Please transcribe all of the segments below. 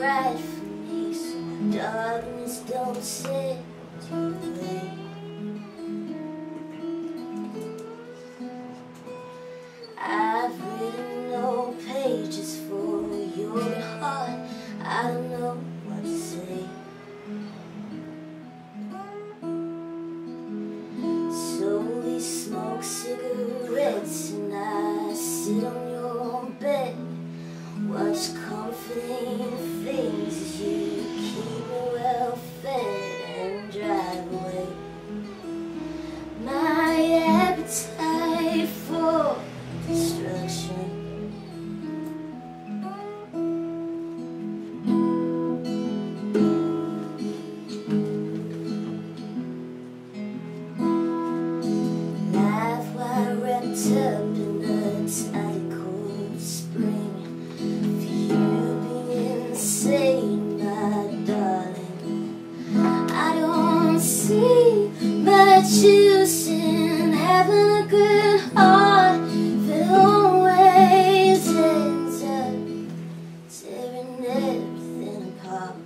red face. Darkness don't sit today. I've written no pages for your heart. I don't know what to say. Comforting things as you keep well fed and drive away. My appetite for destruction. Life while wrapped up in a tight a heart always ends up tearing everything apart.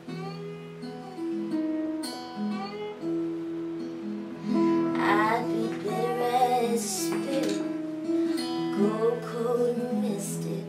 I'd be better as a spirit, go cold and mystic,